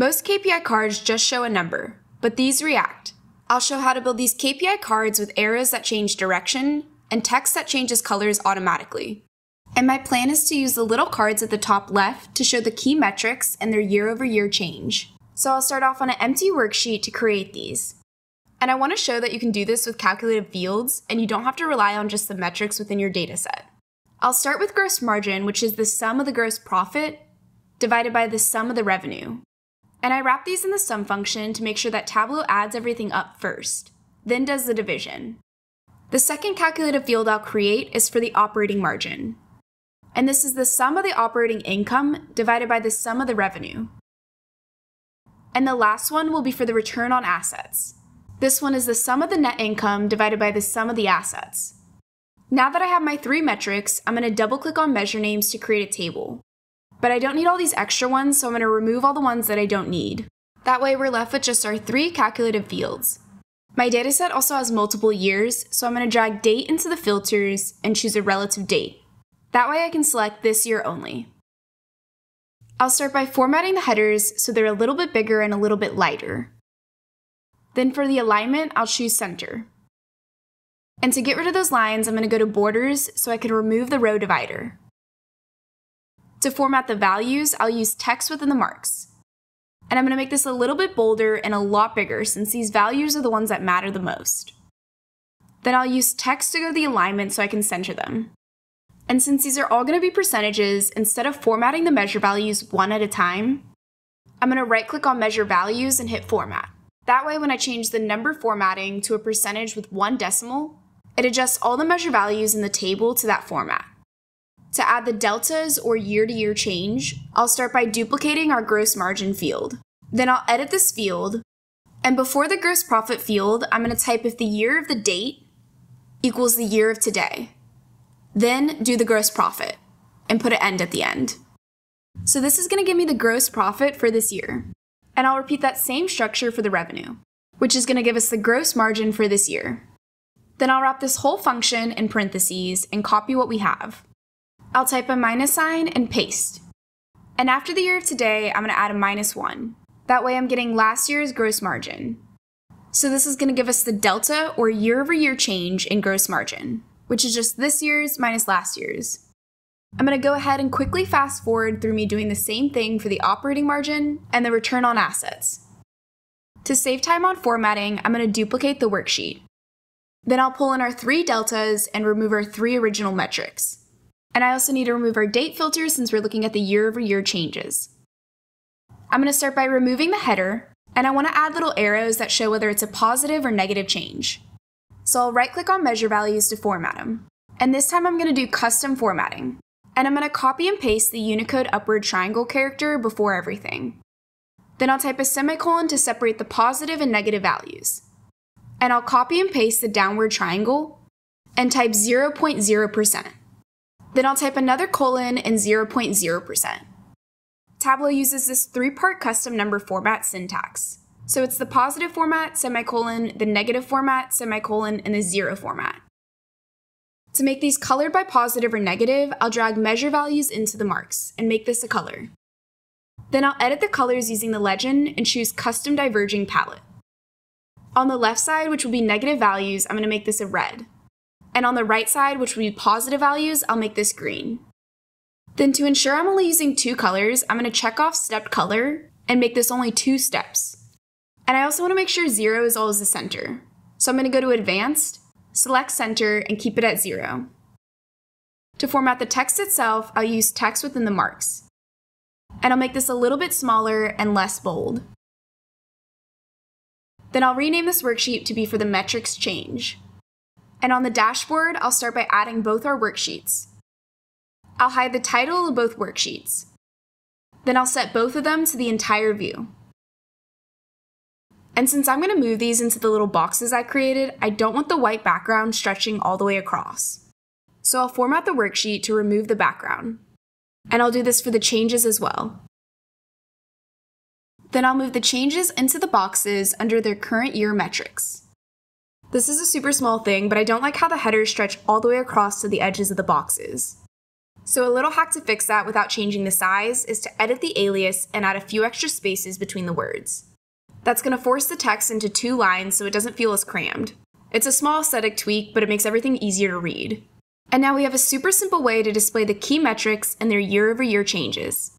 Most KPI cards just show a number, but these react. I'll show how to build these KPI cards with arrows that change direction and text that changes colors automatically. And my plan is to use the little cards at the top left to show the key metrics and their year over year change. So I'll start off on an empty worksheet to create these. And I want to show that you can do this with calculated fields and you don't have to rely on just the metrics within your dataset. I'll start with gross margin, which is the sum of the gross profit divided by the sum of the revenue. And I wrap these in the sum function to make sure that Tableau adds everything up first, then does the division. The second calculated field I'll create is for the operating margin. And this is the sum of the operating income divided by the sum of the revenue. And the last one will be for the return on assets. This one is the sum of the net income divided by the sum of the assets. Now that I have my three metrics, I'm going to double click on measure names to create a table. But I don't need all these extra ones, so I'm going to remove all the ones that I don't need. That way we're left with just our three calculated fields. My dataset also has multiple years, so I'm going to drag date into the filters and choose a relative date. That way I can select this year only. I'll start by formatting the headers so they're a little bit bigger and a little bit lighter. Then for the alignment, I'll choose center. And to get rid of those lines, I'm going to go to borders so I can remove the row divider. To format the values, I'll use text within the marks. And I'm going to make this a little bit bolder and a lot bigger since these values are the ones that matter the most. Then I'll use text to go to the alignment so I can center them. And since these are all going to be percentages, instead of formatting the measure values one at a time, I'm going to right click on measure values and hit format. That way, when I change the number formatting to a percentage with one decimal, it adjusts all the measure values in the table to that format. To add the deltas or year to year change, I'll start by duplicating our gross margin field. Then I'll edit this field, and before the gross profit field, I'm going to type if the year of the date equals the year of today. Then do the gross profit and put an end at the end. So this is going to give me the gross profit for this year. And I'll repeat that same structure for the revenue, which is going to give us the gross margin for this year. Then I'll wrap this whole function in parentheses and copy what we have. I'll type a minus sign and paste. And after the year of today, I'm going to add a minus 1. That way I'm getting last year's gross margin. So this is going to give us the delta or year over year change in gross margin which is just this year's minus last year's. I'm going to go ahead and quickly fast forward through me doing the same thing for the operating margin and the return on assets. To save time on formatting, I'm going to duplicate the worksheet. Then I'll pull in our three deltas and remove our three original metrics. And I also need to remove our date filter since we're looking at the year over year changes. I'm going to start by removing the header, and I want to add little arrows that show whether it's a positive or negative change. So I'll right click on measure values to format them. And this time I'm going to do custom formatting. And I'm going to copy and paste the Unicode upward triangle character before everything. Then I'll type a semicolon to separate the positive and negative values. And I'll copy and paste the downward triangle and type 0.0%. Then I'll type another colon and 0.0%. Tableau uses this three-part custom number format syntax. So it's the positive format, semicolon, the negative format, semicolon, and the zero format. To make these colored by positive or negative, I'll drag measure values into the marks and make this a color. Then I'll edit the colors using the legend and choose custom diverging palette. On the left side, which will be negative values, I'm going to make this a red. And on the right side, which will be positive values, I'll make this green. Then to ensure I'm only using two colors, I'm going to check off stepped color and make this only two steps. And I also want to make sure zero is always the center. So I'm going to go to advanced, select center, and keep it at zero. To format the text itself, I'll use text within the marks. And I'll make this a little bit smaller and less bold. Then I'll rename this worksheet to be for the metrics change. And on the dashboard, I'll start by adding both our worksheets. I'll hide the title of both worksheets. Then I'll set both of them to the entire view. And since I'm going to move these into the little boxes I created, I don't want the white background stretching all the way across. So I'll format the worksheet to remove the background. And I'll do this for the changes as well. Then I'll move the changes into the boxes under their current year metrics. This is a super small thing, but I don't like how the headers stretch all the way across to the edges of the boxes. So a little hack to fix that without changing the size is to edit the alias and add a few extra spaces between the words. That's going to force the text into two lines so it doesn't feel as crammed. It's a small aesthetic tweak, but it makes everything easier to read. And now we have a super simple way to display the key metrics and their year over year changes.